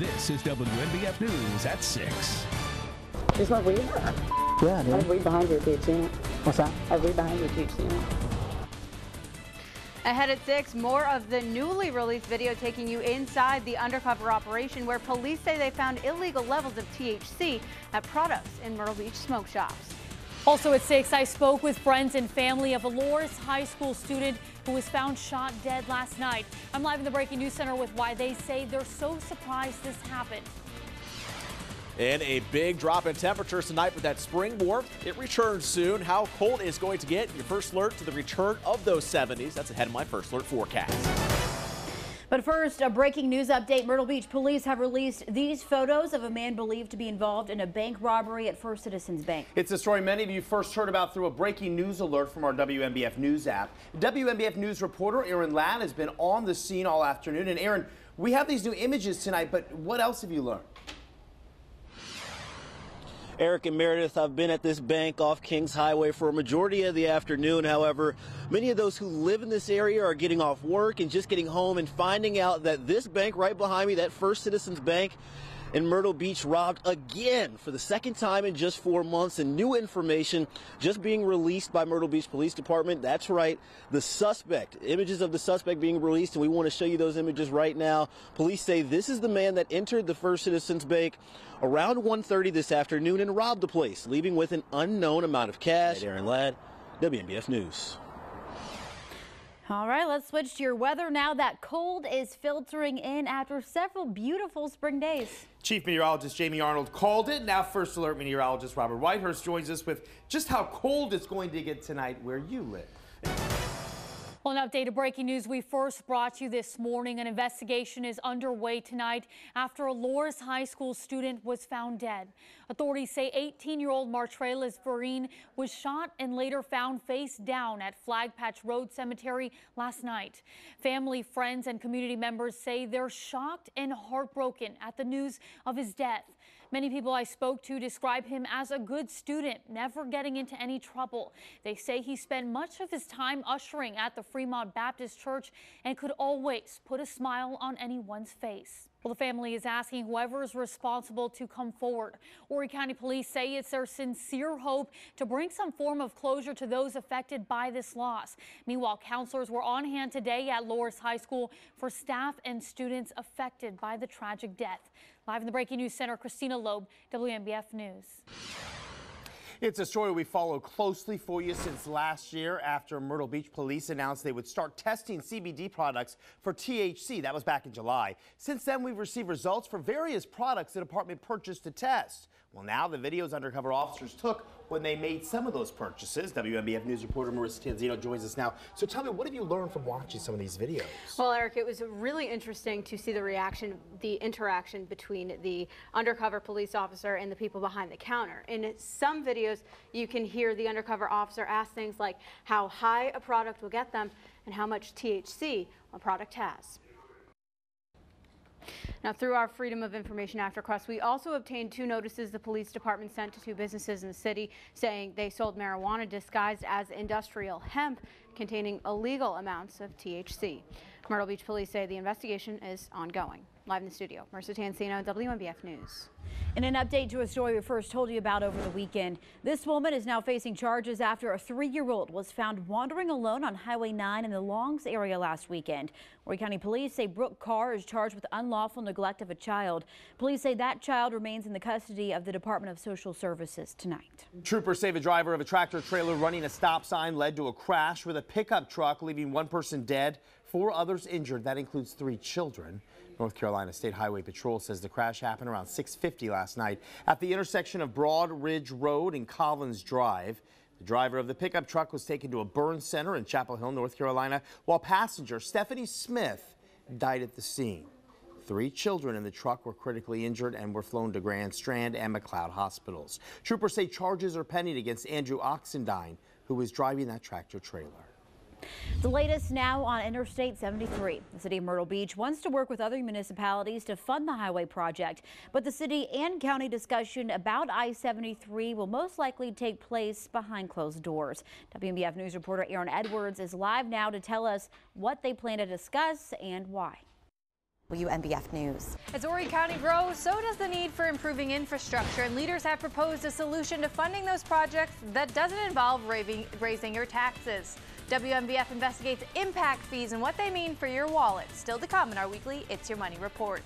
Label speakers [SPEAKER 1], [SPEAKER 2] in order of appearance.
[SPEAKER 1] This is WMBF News at 6.
[SPEAKER 2] Just what we are.
[SPEAKER 3] Yeah,
[SPEAKER 2] I read behind your page, yeah.
[SPEAKER 3] What's that?
[SPEAKER 2] I read behind your page, yeah.
[SPEAKER 4] Ahead at 6, more of the newly released video taking you inside the undercover operation where police say they found illegal levels of THC at products in Myrtle Beach smoke shops.
[SPEAKER 5] Also at 6, I spoke with friends and family of a Loris High School student who was found shot dead last night. I'm live in the Breaking News Center with why they say they're so surprised this happened.
[SPEAKER 6] And a big drop in temperatures tonight with that spring warmth. It returns soon. How cold is going to get? Your first alert to the return of those 70s. That's ahead of my first alert forecast.
[SPEAKER 7] But first, a breaking news update. Myrtle Beach police have released these photos of a man believed to be involved in a bank robbery at First Citizens Bank.
[SPEAKER 8] It's a story many of you first heard about through a breaking news alert from our WMBF News app. WMBF News reporter Aaron Ladd has been on the scene all afternoon. And Aaron, we have these new images tonight, but what else have you learned?
[SPEAKER 9] Eric and Meredith, I've been at this bank off Kings Highway for a majority of the afternoon. However, many of those who live in this area are getting off work and just getting home and finding out that this bank right behind me, that First Citizens Bank, in Myrtle Beach robbed again for the second time in just four months. And new information just being released by Myrtle Beach Police Department. That's right, the suspect, images of the suspect being released, and we want to show you those images right now. Police say this is the man that entered the First Citizens Bank around 1.30 this afternoon and robbed the place, leaving with an unknown amount of cash. Aaron Ladd, WMBF News.
[SPEAKER 7] All right, let's switch to your weather now. That cold is filtering in after several beautiful spring days.
[SPEAKER 8] Chief Meteorologist Jamie Arnold called it. Now, First Alert Meteorologist Robert Whitehurst joins us with just how cold it's going to get tonight where you live.
[SPEAKER 5] Well, an update breaking news we first brought you this morning. An investigation is underway tonight after a Loris High School student was found dead. Authorities say 18-year-old Martrelis Vereen was shot and later found face down at Flag Patch Road Cemetery last night. Family, friends, and community members say they're shocked and heartbroken at the news of his death. Many people I spoke to describe him as a good student, never getting into any trouble. They say he spent much of his time ushering at the Fremont Baptist Church and could always put a smile on anyone's face. Well, the family is asking whoever is responsible to come forward. Horry County Police say it's their sincere hope to bring some form of closure to those affected by this loss. Meanwhile, counselors were on hand today at Loris High School for staff and students affected by the tragic death. Live in the Breaking News Center, Christina Loeb, WMBF News.
[SPEAKER 8] It's a story we follow closely for you since last year after Myrtle Beach police announced they would start testing CBD products for THC. That was back in July. Since then, we've received results for various products the department purchased to test. Well, now the videos undercover officers took when they made some of those purchases. WMBF News reporter Marissa Tanzino joins us now. So tell me, what have you learned from watching some of these videos?
[SPEAKER 4] Well, Eric, it was really interesting to see the reaction, the interaction between the undercover police officer and the people behind the counter. In some videos, you can hear the undercover officer ask things like how high a product will get them and how much THC a product has. Now, through our Freedom of Information Act request, we also obtained two notices the police department sent to two businesses in the city saying they sold marijuana disguised as industrial hemp containing illegal amounts of THC. Myrtle Beach police say the investigation is ongoing. Live in the studio, Marissa Tansino, WMBF News.
[SPEAKER 7] In an update to a story we first told you about over the weekend, this woman is now facing charges after a three-year-old was found wandering alone on Highway 9 in the Longs area last weekend. Horry County police say Brooke Carr is charged with unlawful neglect of a child. Police say that child remains in the custody of the Department of Social Services tonight.
[SPEAKER 8] Troopers say the driver of a tractor trailer running a stop sign led to a crash with a pickup truck, leaving one person dead, four others injured. That includes three children. North Carolina State Highway Patrol says the crash happened around 6.50 last night at the intersection of Broad Ridge Road and Collins Drive. The driver of the pickup truck was taken to a burn center in Chapel Hill, North Carolina, while passenger Stephanie Smith died at the scene. Three children in the truck were critically injured and were flown to Grand Strand and McLeod hospitals. Troopers say charges are pending against Andrew Oxendine, who was driving that tractor trailer.
[SPEAKER 7] The latest now on Interstate 73. The city of Myrtle Beach wants to work with other municipalities to fund the highway project, but the city and county discussion about I-73 will most likely take place behind closed doors. WMBF News reporter Aaron Edwards is live now to tell us what they plan to discuss and why.
[SPEAKER 3] WMBF News.
[SPEAKER 10] As Horry County grows, so does the need for improving infrastructure, and leaders have proposed a solution to funding those projects that doesn't involve raising your taxes. WMBF investigates impact fees and what they mean for your wallet. Still to come in our weekly It's Your Money report.